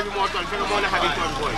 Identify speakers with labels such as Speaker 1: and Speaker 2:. Speaker 1: tooñ moo tooñ fekk moo nekk di tooñ booy.